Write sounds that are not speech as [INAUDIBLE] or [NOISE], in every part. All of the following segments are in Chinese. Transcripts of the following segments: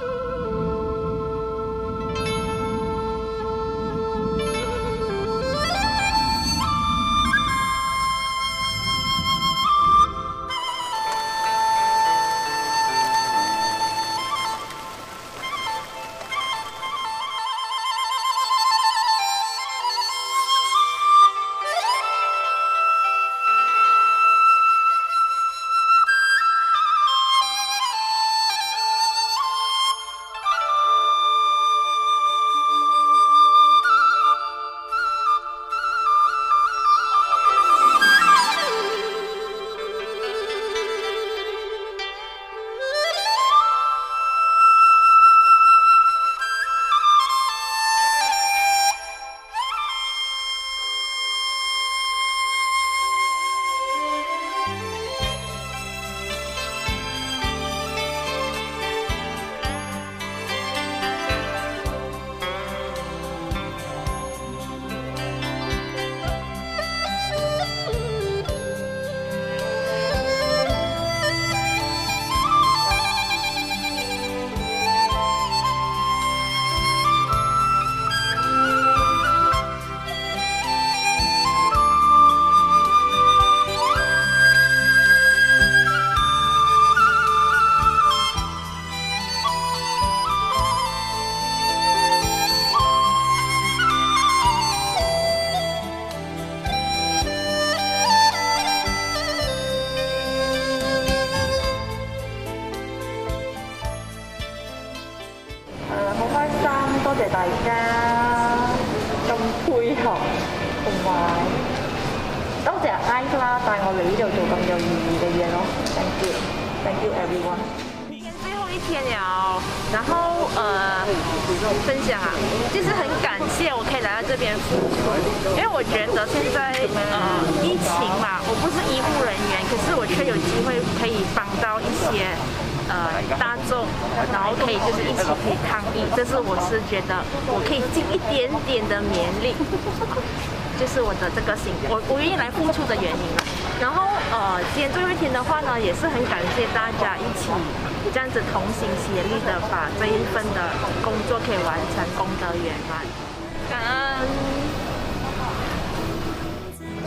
you [LAUGHS] 大家咁配合，同埋多謝 I 啦，帶我嚟呢度做咁有意義嘅嘢咯。Thank you，Thank you everyone。今天最后一天了，然后呃，分享啊，就是很感谢我可以来到这边付出，因为我觉得现在呃疫情嘛，我不是医护人员，可是我却有机会可以帮到一些。呃，大众，然后可以就是一起可以抗议，这是我是觉得我可以尽一点点的勉力，[LAUGHS] 就是我的这个心，我我愿意来付出的原因了。然后呃，今天最后一天的话呢，也是很感谢大家一起这样子同心协力的把这一份的工作可以完成，功德圆满。感恩。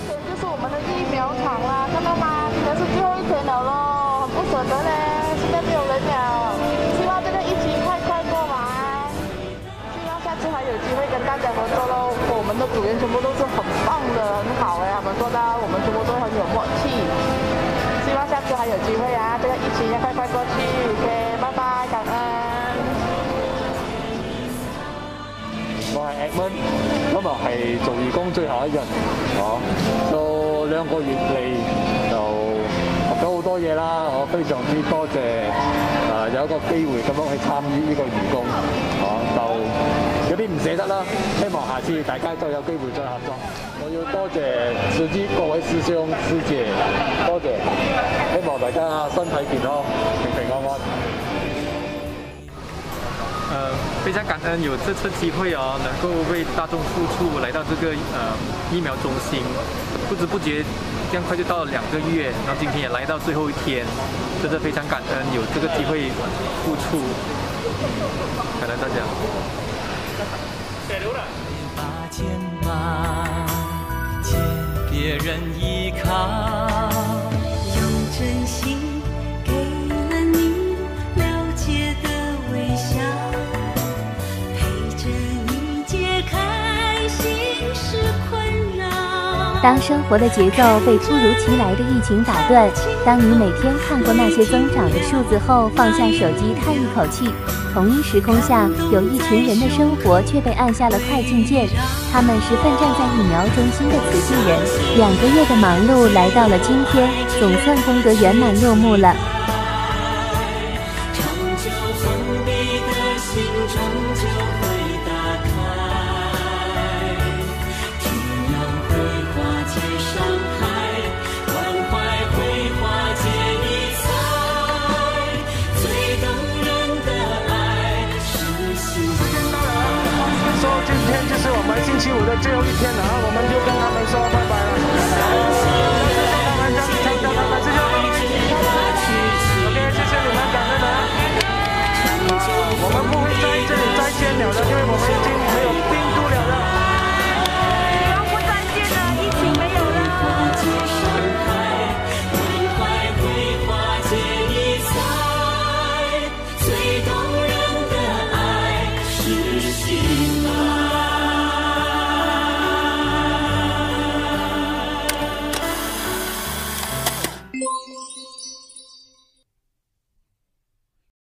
这就是我们的疫苗厂啦，看到吗？今天是最后一天了咯，很不舍得嘞。现在没有人了，希望这个疫情快快过完，希望下次还有机会跟大家合作喽。我们的组员全部都是很棒的，很好哎，他们做到我们全部都很有默契。希望下次还有机会啊，这个疫情要快快过去。OK，拜拜，感恩。我係 Edmond，今日係做義工最後一日，哦，到兩個月嚟。多嘢啦，我非常之多謝啊有一個機會咁樣去參與呢個義工，啊就有啲唔捨得啦，希望下次大家都有機會再合作。我要多謝司機各位師兄師姐，多謝，希望大家身體健康，平平安安。呃，非常感恩有这次机会哦，能够为大众付出，来到这个呃疫苗中心，不知不觉这样快就到了两个月，然后今天也来到最后一天，真的非常感恩有这个机会付出，感恩大家。别人一当生活的节奏被突如其来的疫情打断，当你每天看过那些增长的数字后，放下手机叹一口气。同一时空下，有一群人的生活却被按下了快进键。他们是奋战在疫苗中心的慈济人，两个月的忙碌来到了今天，总算功德圆满落幕了。今天就是我们星期五的最后一天了，我们就跟他们说拜拜了。